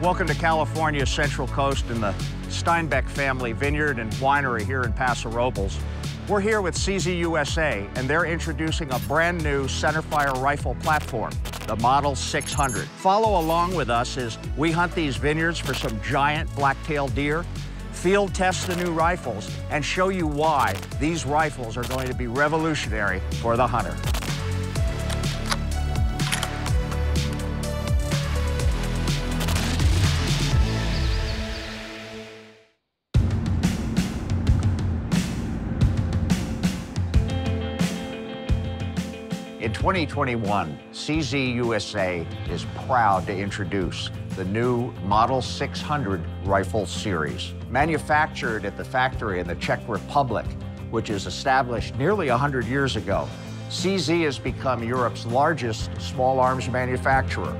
Welcome to California's Central Coast and the Steinbeck family vineyard and winery here in Paso Robles. We're here with CZ USA, and they're introducing a brand new centerfire rifle platform, the Model 600. Follow along with us as we hunt these vineyards for some giant black-tailed deer, field test the new rifles, and show you why these rifles are going to be revolutionary for the hunter. In 2021, CZ USA is proud to introduce the new Model 600 rifle series. Manufactured at the factory in the Czech Republic, which is established nearly 100 years ago, CZ has become Europe's largest small arms manufacturer.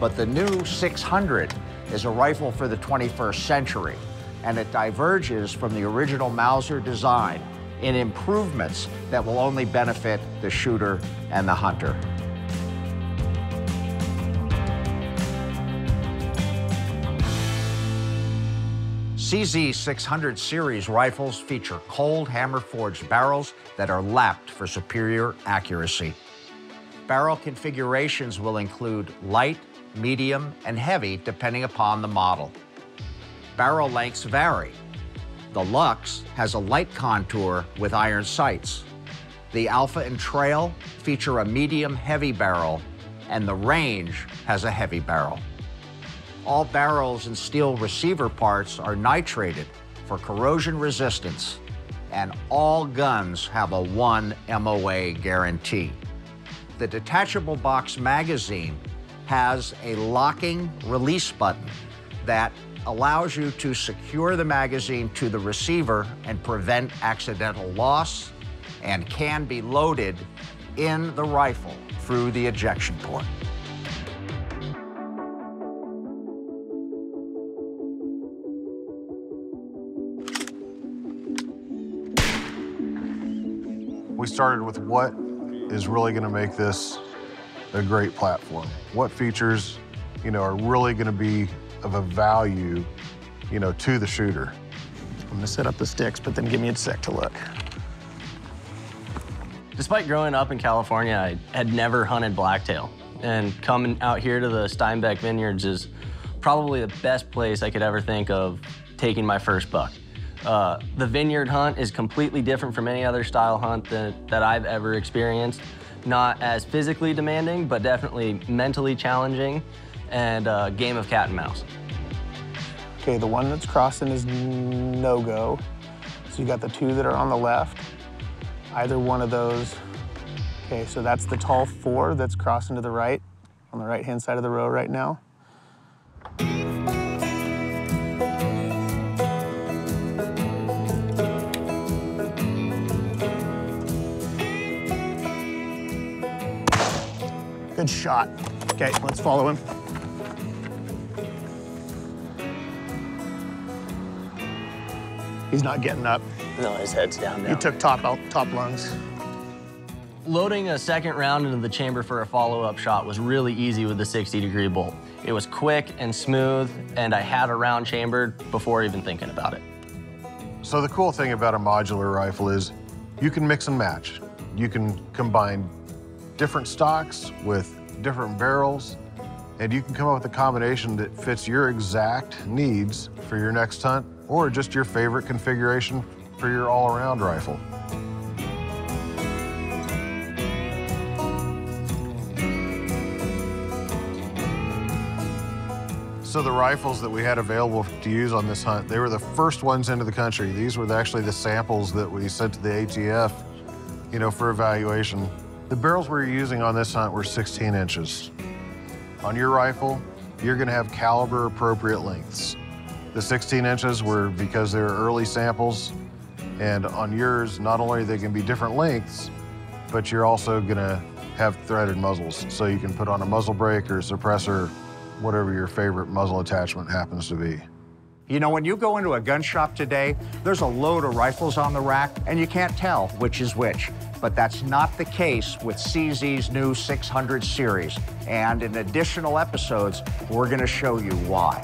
But the new 600 is a rifle for the 21st century, and it diverges from the original Mauser design in improvements that will only benefit the shooter and the hunter. CZ 600 series rifles feature cold hammer forged barrels that are lapped for superior accuracy. Barrel configurations will include light, medium, and heavy depending upon the model. Barrel lengths vary. The Lux has a light contour with iron sights. The Alpha and Trail feature a medium heavy barrel, and the Range has a heavy barrel. All barrels and steel receiver parts are nitrated for corrosion resistance, and all guns have a 1 MOA guarantee. The detachable box magazine has a locking release button that allows you to secure the magazine to the receiver and prevent accidental loss and can be loaded in the rifle through the ejection port. We started with what is really going to make this a great platform. What features, you know, are really going to be of a value, you know, to the shooter. I'm going to set up the sticks, but then give me a sec to look. Despite growing up in California, I had never hunted blacktail. And coming out here to the Steinbeck Vineyards is probably the best place I could ever think of taking my first buck. Uh, the vineyard hunt is completely different from any other style hunt that, that I've ever experienced. Not as physically demanding, but definitely mentally challenging and a uh, game of cat and mouse. Okay, the one that's crossing is no-go. So you got the two that are on the left. Either one of those. Okay, so that's the tall four that's crossing to the right, on the right-hand side of the row right now. Good shot. Okay, let's follow him. He's not getting up. No, his head's down now. He took top out, top lungs. Loading a second round into the chamber for a follow-up shot was really easy with the 60 degree bolt. It was quick and smooth, and I had a round chambered before even thinking about it. So the cool thing about a modular rifle is you can mix and match. You can combine different stocks with different barrels, and you can come up with a combination that fits your exact needs for your next hunt or just your favorite configuration for your all-around rifle. So the rifles that we had available to use on this hunt, they were the first ones into the country. These were actually the samples that we sent to the ATF, you know, for evaluation. The barrels we are using on this hunt were 16 inches. On your rifle, you're gonna have caliber appropriate lengths. The 16 inches were because they were early samples, and on yours, not only they can be different lengths, but you're also gonna have threaded muzzles. So you can put on a muzzle brake or suppressor, whatever your favorite muzzle attachment happens to be. You know, when you go into a gun shop today, there's a load of rifles on the rack, and you can't tell which is which. But that's not the case with CZ's new 600 series. And in additional episodes, we're going to show you why.